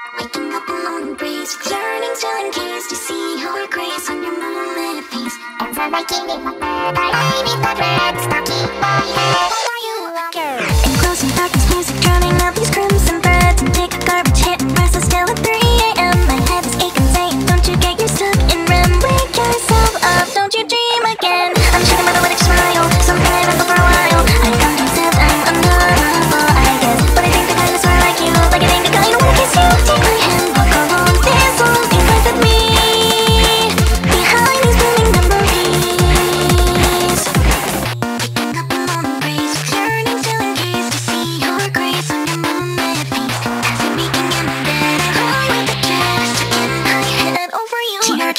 Waking up alone in in keys to see your grace on your moonlit face. And I'm in lie in the red, stuck in my head. Are you awake? Enclosing darkness, music drowning out these crimson a garbage hit at 3 a.m. My aching, Don't you get in REM? Wake yourself up, don't you dream again?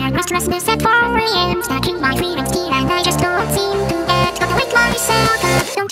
I must restlessness at 4 a.m. Snatching my freedom steal and I just don't seem to get got the weight myself